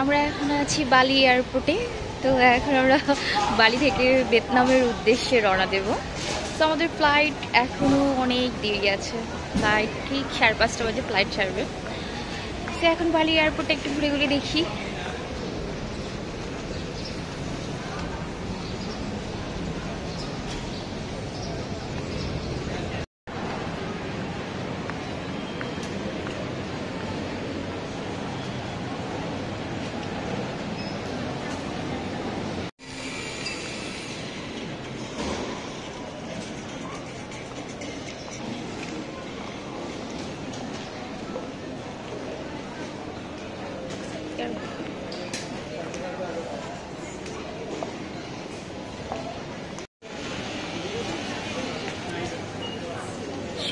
আমরা এখন আছি বালি এয়ারপোর্টে, তো এখন আমরা বালি থেকে ভিয়েতনামের উদ্দেশ্যে রওনা দেব। তো আমাদের ফ্লাইট এখনও অনেক দেরি আছে। ফ্লাইট ঠিক সাড়ে পাঁচটা বাজে ফ্লাইট ছাড়বে। তো এখন বালি এয়ারপোর্টে একটু ঘুরে ঘুরে দেখি।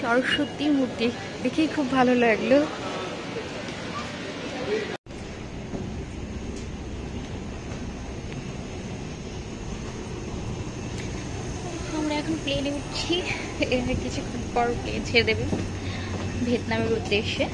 সরস্বতী মূর্তি। দেখেই খুব ভালো লাগল। আমরা এখন প্লেনে উঠছি। কিছুক্ষণ পর প্লেন ছেড়ে দেবে ভিয়েতনামের উদ্দেশ্যে।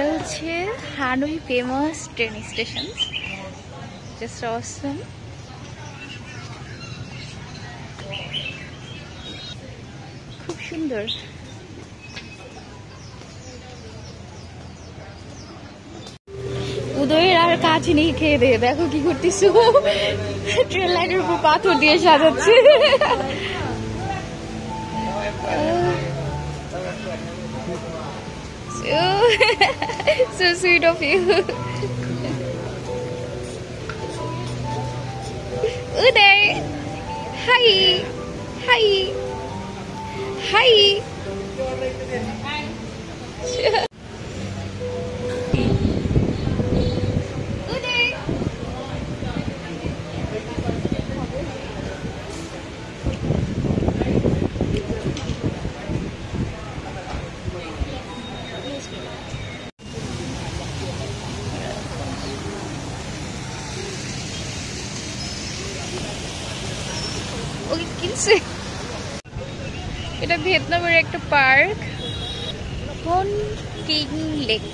এটা হচ্ছে Hanoi famous train station just awesome খুব সুন্দর। উদয়ের আর কাজ নেই খেয়ে দে দেখো কি করতেছো। ট্রেন লাইনের উপর পাথর দিয়ে সাজাচ্ছে। so, so sweet of you. Uday! Hi! Hi! Hi! কিনছে। এটা ভিয়েতনামের একটা পার্ক। হন কিং লেক?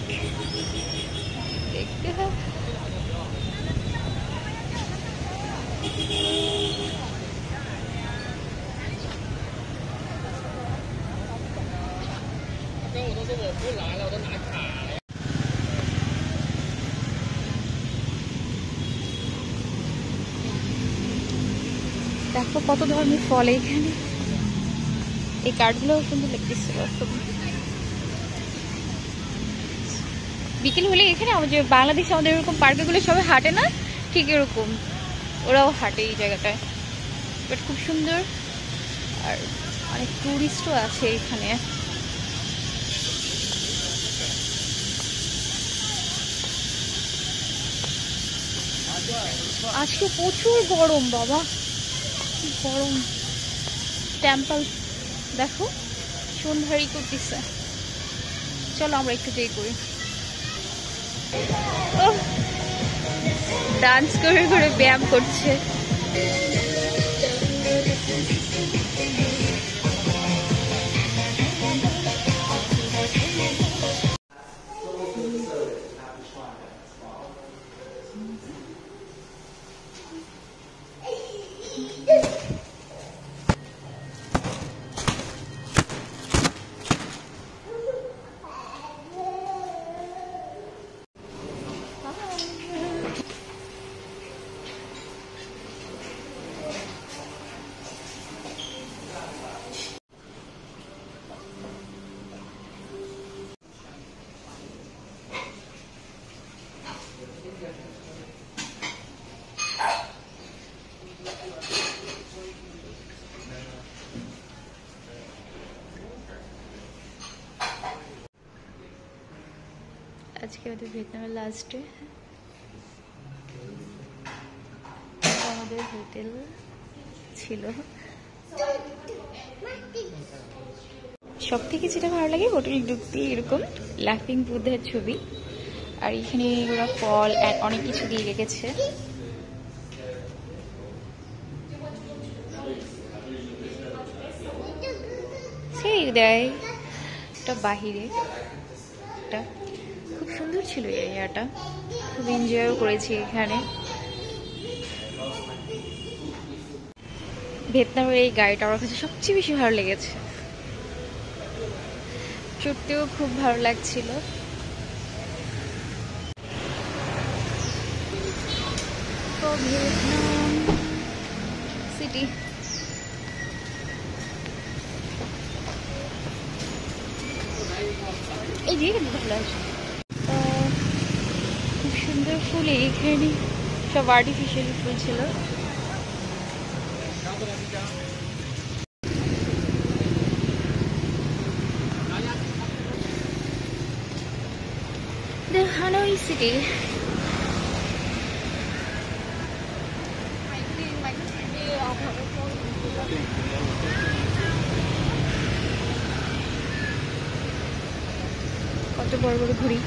দেখো কত ধরনের ফল এখানে এই কার্ডগুলো সুন্দর লাগতেছিল বিকেল হলে এখানে আমাদের বাংলাদেশে আমাদের এরকম পার্কগুলো সবাই হাঁটে না, ঠিক এরকম। ওরাও হাঁটে এই জায়গাটায়। বাট খুব সুন্দর। আর অনেক টুরিস্টও আছে এখানে আজকে প্রচুর গরম, বাবা। গরম। টেম্পল দেখো, সন্ধ্যারি করতেছে। চলো আমরা একটু দেরি করি। ডান্স করে করে ব্যায়াম করছে। আজকে আমাদের ভিয়েতনামের লাস্ট ডে আমাদের হোটেল ছিল। সব থেকে যেটা ভালো লাগে হোটেল ঢুকতে এরকম লাফিং বুদ্ধের ছবি। আর এখানে ওরা ফল অনেক কিছু দিয়ে রেখেছে। সেই দেয়। বাহিরে। খুব সুন্দর ছিল এরিয়াটা। খুব এনজয়ও করেছি এখানে। ভিয়েতনামের এই গাড়িটা আমার কাছে সবচেয়ে বেশি ভালো লেগেছে। চড়তেও খুব ভালো লাগছিল। তো সিটি। এই যে ভালো খুব সুন্দর ফুল এখানে সব আর্টিফিশিয়াল ফুল ছিল। Hanoi city. কত বড় বড় ঘুড়ি।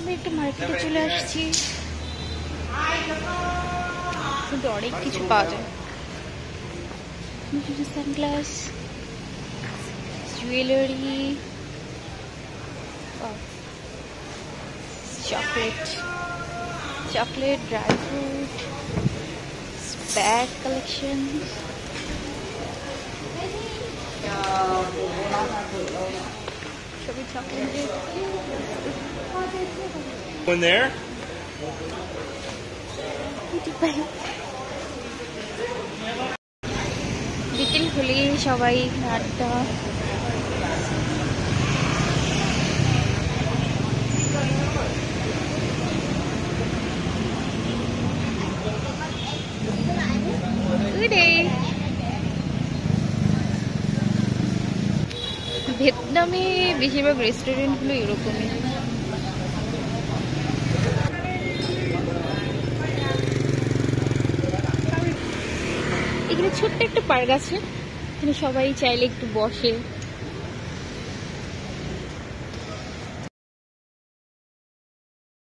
আমি একটা মার্কেটে চলে আসছি কিন্তু অনেক কিছু পাওয়া যায় sunglass jewellery chocolate chocolate dry fruit bag collection সবই চকলেট One there? বিকেল হলে সবাই আড্ডা ভিয়েতনামে বেশিরভাগ রেস্টুরেন্টগুলো এরকমই এখানে ছোট্ট একটা পার্ক আছে। সবাই চাইলে একটু বসে।